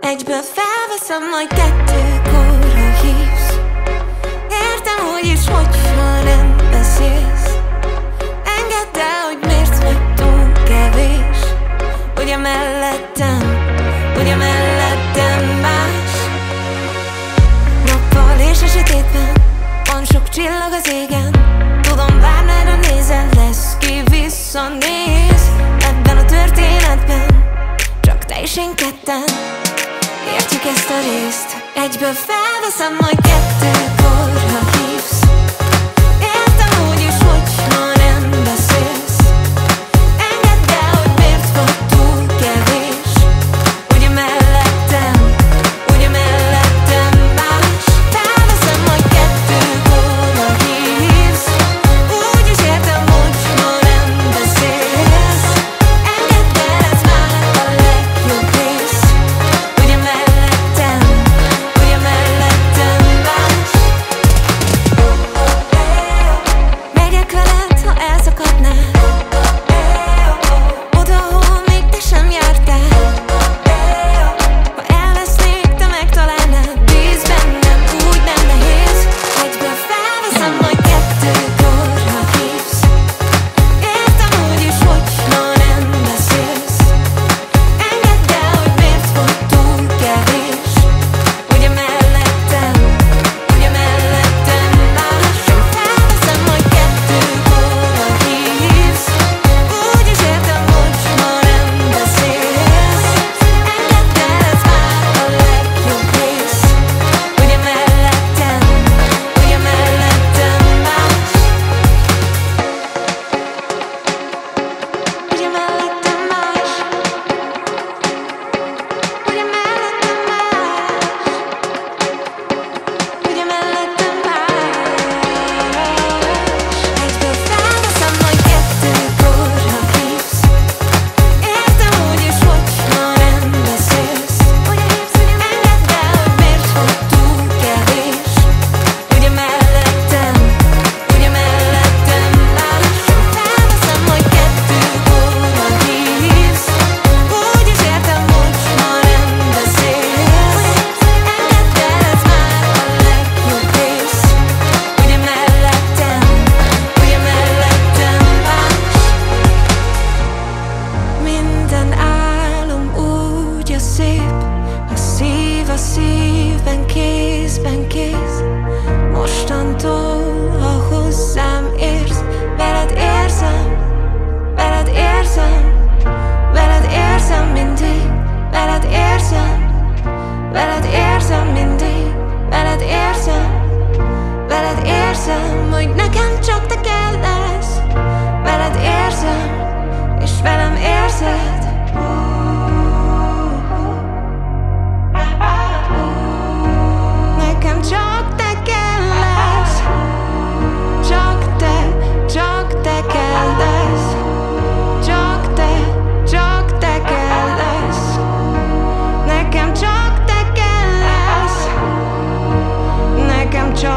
Egyből felveszem, majd kettőkorra hívsz Értem, hogy is, hogyha nem beszélsz. Engedd el, hogy miért vagy túl kevés. Ugye mellettem, ugye mellettem más. Nappal és a sötétben Van sok csillag az égen. Tudom, bármerre nézel, lesz ki Ebben ketten Értjük ezt a részt Egyből felveszem, majd kettőt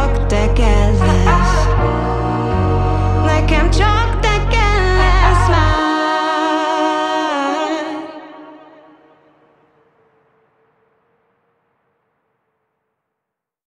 locked again.